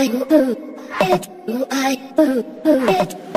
I boo it, ooh I boo boo it.